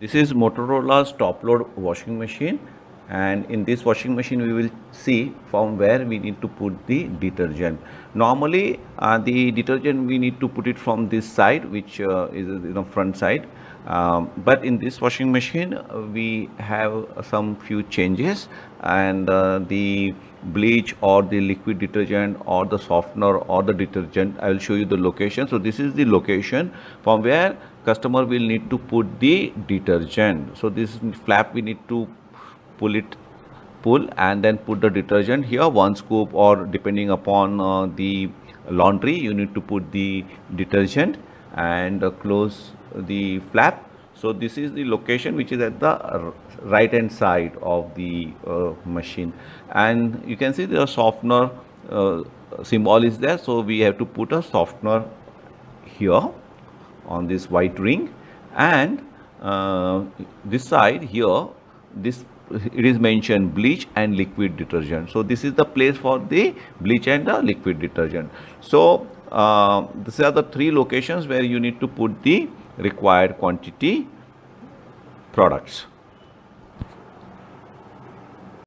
This is Motorola's top load washing machine and in this washing machine we will see from where we need to put the detergent. Normally uh, the detergent we need to put it from this side which uh, is you know front side um, but in this washing machine uh, we have some few changes and uh, the bleach or the liquid detergent or the softener or the detergent I will show you the location. So this is the location from where customer will need to put the detergent. So this flap we need to pull it pull and then put the detergent here one scoop or depending upon uh, the laundry you need to put the detergent and uh, close the flap. So this is the location which is at the right hand side of the uh, machine. And you can see the softener uh, symbol is there. So we have to put a softener here on this white ring. And uh, this side here this it is mentioned bleach and liquid detergent. So this is the place for the bleach and the liquid detergent. So uh, these are the three locations where you need to put the required quantity products